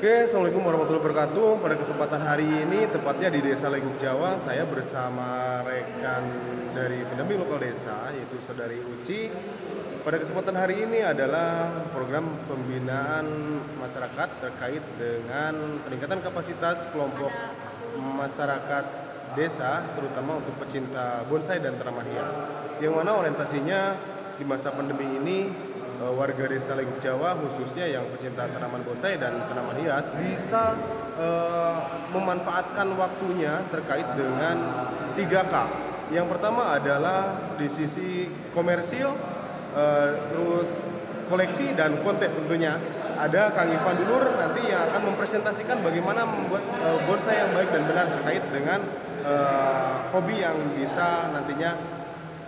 Oke, Assalamualaikum warahmatullahi wabarakatuh. Pada kesempatan hari ini, tepatnya di Desa Leguk Jawa, saya bersama rekan dari pendamping lokal desa, yaitu Saudari Uci. Pada kesempatan hari ini adalah program pembinaan masyarakat terkait dengan peningkatan kapasitas kelompok masyarakat desa, terutama untuk pecinta bonsai dan tanaman hias. Yang mana orientasinya di masa pandemi ini eh, warga desa Leguk Jawa khususnya yang pecinta tanaman bonsai dan tanaman hias bisa eh, memanfaatkan waktunya terkait dengan 3K. Yang pertama adalah di sisi komersil, eh, terus koleksi dan kontes tentunya. Ada Kang Ivan Dulur nanti yang akan mempresentasikan bagaimana membuat eh, bonsai yang baik dan benar terkait dengan eh, hobi yang bisa nantinya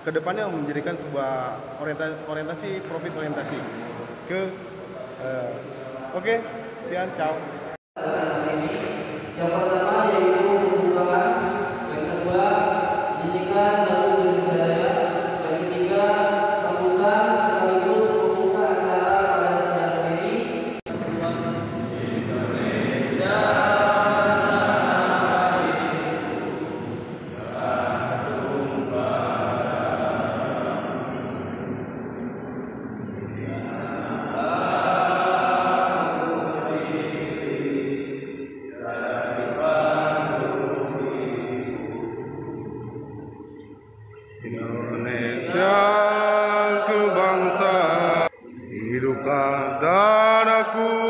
ke depannya menjadikan sebuah orientasi, orientasi profit orientasi. Ke eh, oke sekian ciao Vandana Kuru.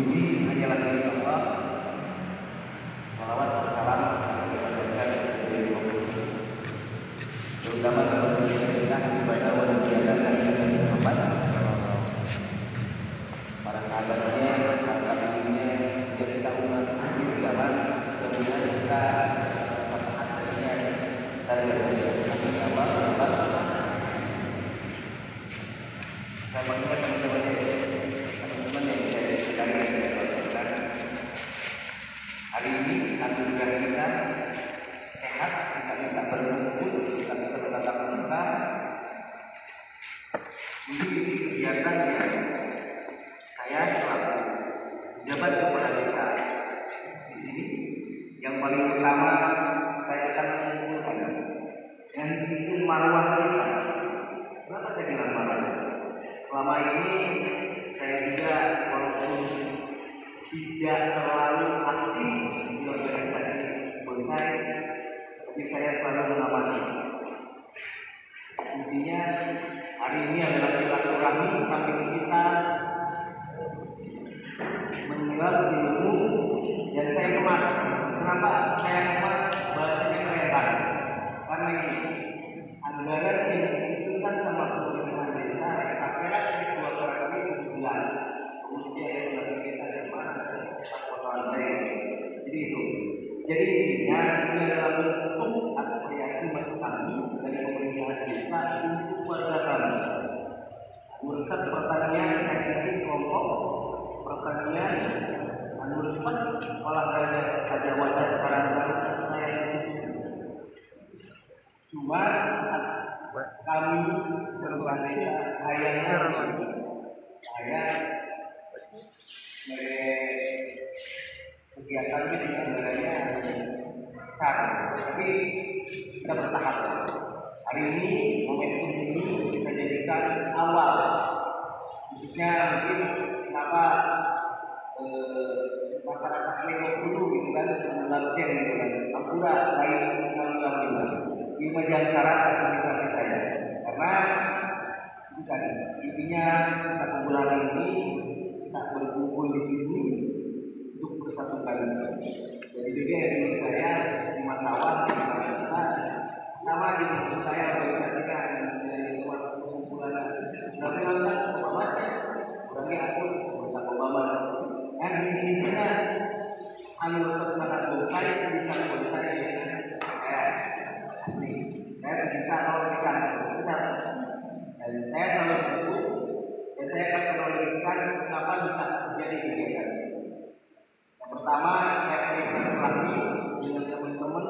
Puji hanyalah milik Allah Salawat salam kita terutama kita biada dan para sahabatnya, para tabiinnya, biar kita umat akhir zaman mudah-mudahan kita syafaat darinya dari amin ya Allah saya mengingat teman-teman yang teman-teman yang saya cintai dan saya hormatkan hari ini alhamdulillah kita sehat kita bisa berkumpul kita bisa bertatap muka ini ini kegiatan yang saya selaku jabat kepala desa di sini yang paling utama saya akan mengumpulkan. Yang itu marwah kita. Kenapa saya bilang marwah selama ini saya juga walaupun tidak terlalu aktif di organisasi bonsai tapi saya selalu mengamati. Intinya hari ini adalah silaturahmi sambil kita desa untuk warga kami. Pertanian saya bikin kelompok pertanian urusan olahraga ada wadah karang saya bikin. Cuma kami perubahan desa hayangnya saya kegiatan ini anggarannya besar tapi kita bertahap hari ini momentum ini kita jadikan awal. Khususnya mungkin kenapa eh, masyarakat Lego dulu gitu kan mengalusin gitu kan Ampura lain undang-undang juga di meja syarat administrasi saya. Karena itu tadi intinya kita kumpul hari ini bisa bisa dan saya selalu mendukung dan saya akan kronologiskan kenapa bisa terjadi kegiatan. Yang pertama saya punya silaturahmi dengan teman-teman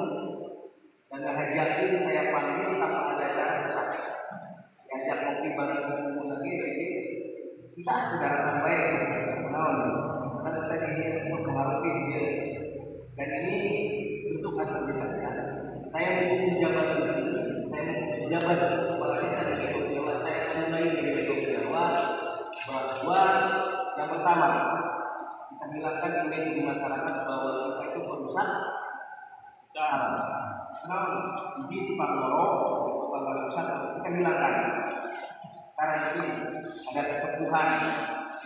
dan hajakin saya panggil tanpa ada cara susah diajak kopi bareng kumpul lagi lagi susah cara terbaik non karena saya ingin untuk mengaruhi dia dan ini bentuk administrasi saya saya image di masyarakat bahwa kita itu perusak dan kenapa izin tukang lorong tukang rusak kita hilangkan karena itu ada kesepuhan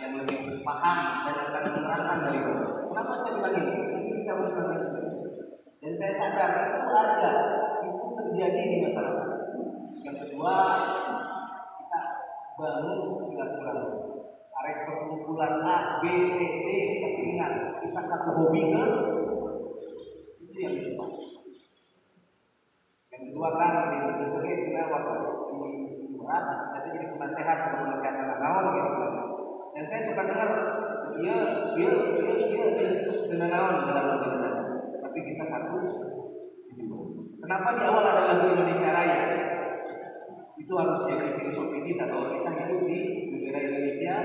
yang lebih paham dan akan menerangkan dari itu. Kenapa saya bilang ini? Ini kita harus bilang ini. Dan saya sadar itu ada, itu terjadi di masyarakat. Yang kedua, kita bangun silaturahmi. Arek perkumpulan A, B, C, D, tapi ingat kita satu hobi ke itu yang kedua. Yang kedua kan di bentuknya waktu di berat, saya jadi penasehat, penasehat anak naon gitu. Dan saya suka dengar dia, dia, dia, dia, dia naon dalam organisasi. Tapi kita satu. Kenapa di awal ada lagu Indonesia Raya? Itu harus jadi filosofi kita bahwa kita hidup di negara Indonesia,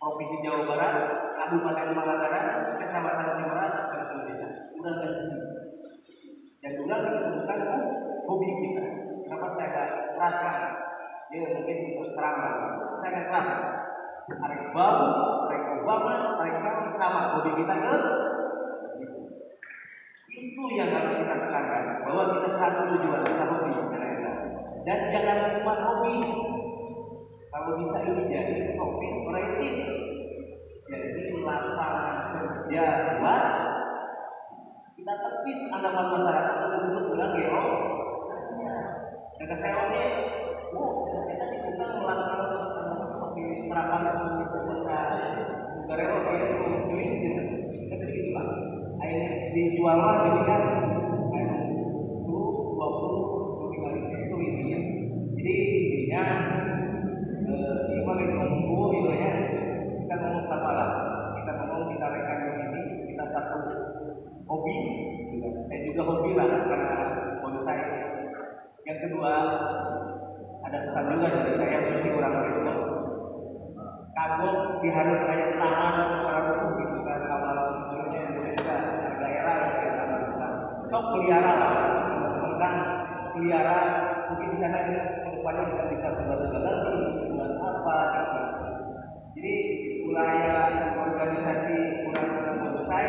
Provinsi Jawa Barat, Kabupaten Pangandaran, Kecamatan Cimarat, dan Indonesia. Udah dan dan udah ditemukan hobi kita. Kenapa saya agak keraskan? Dia mungkin terus terang. Saya agak keras. Tarik bau, tarik Obama, tarik Trump, sama hobi kita ke itu yang harus kita tekankan bahwa kita satu tujuan kita hobi dan jangan cuma hobi kalau bisa ini jadi profit oriented jadi lapangan kerja buat kita tepis anggapan masyarakat yang disebut dengan gero dan saya oke oh kita kita melakukan seperti terapan itu bahasa negara oke itu tapi gitu pak. Ini dijual mah ini kan sepuluh dua puluh dua lima ribu itu intinya jadi intinya ini paling tunggu ya kita ngomong sama lah kita ngomong kita rekan di sini kita satu hobi gitu kan. saya juga hobi lah karena bonsai yang kedua ada pesan juga dari saya khususnya orang Riau kagok diharap kayak taman para buku gitu kan kalau menurutnya juga daerah gitu ya sok pelihara lah tentang pelihara mungkin di sana ke depannya kita bisa berbantu lagi buat apa gitu. jadi wilayah organisasi kurang kurang bonsai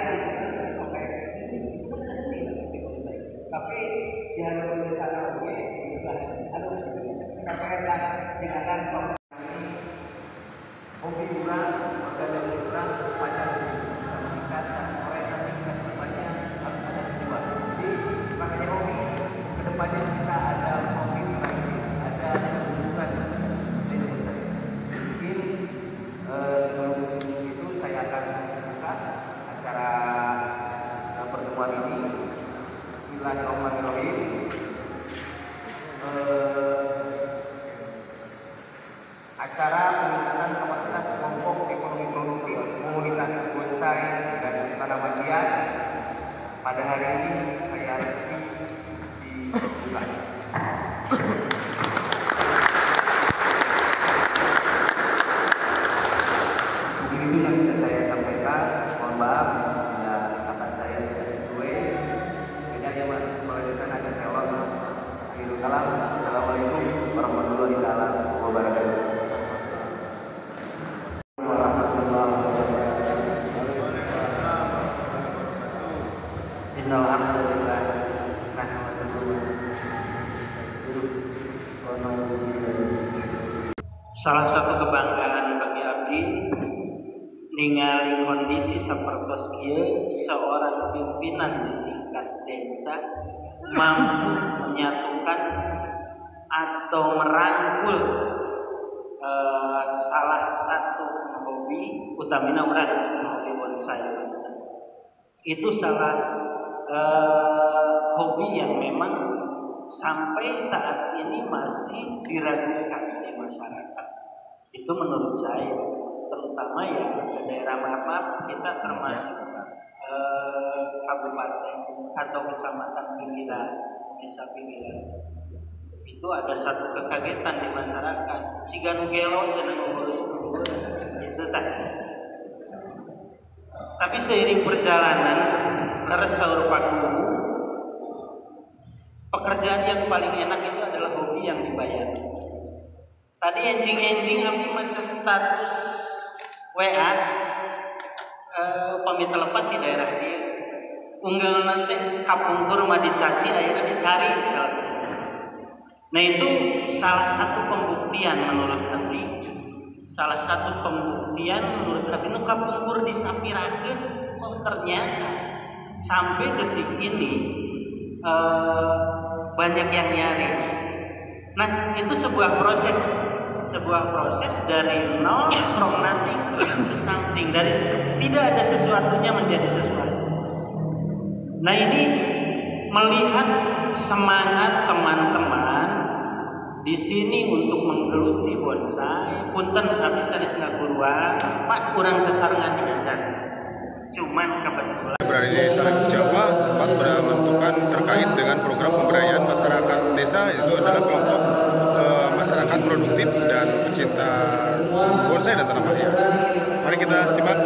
tapi hadapan desa gue aduh kenapa ya jangan sok hobi kurang, organisasi kurang, banyak bisa meningkat Salah satu kebanggaan bagi Abdi ningali kondisi seperti kieu seorang pimpinan di tingkat desa mampu menyatukan atau merangkul eh, salah satu hobi utamina orang hobi bonsai. Itu salah eh, hobi yang memang sampai saat ini masih diragukan di masyarakat. Itu menurut saya, terutama ya daerah Mapap kita termasuk eh, kabupaten atau kecamatan pinggiran, desa pinggiran. Itu ada satu kekagetan di masyarakat. Si gelo cenah ngurus itu tadi. Tapi seiring perjalanan leres saur pekerjaan yang paling enak itu adalah hobi yang dibayar. Tadi enjing-enjing abdi maca status WA eh, pamit lepat di daerah dia. Unggal nanti kapungkur mah dicaci akhirnya dicari misalnya. Nah itu salah satu pembuktian menurut abdi. Salah satu pembuktian menurut abdi nu kapungkur disapirakeun kok ternyata sampai detik ini eh, banyak yang nyari. Nah, itu sebuah proses, sebuah proses dari nol from nothing to something, dari tidak ada sesuatunya menjadi sesuatu. Nah, ini melihat semangat teman-teman di sini untuk menggeluti bonsai, punten tapi sanes ngaguruan, Pak kurang sesarengan diajar. Cuman kebetulan berada di Legu Jawa tempat menentukan terkait dengan program pemberdayaan desa itu adalah kelompok eh, masyarakat produktif dan pecinta bonsai dan tanaman hias. Mari kita simak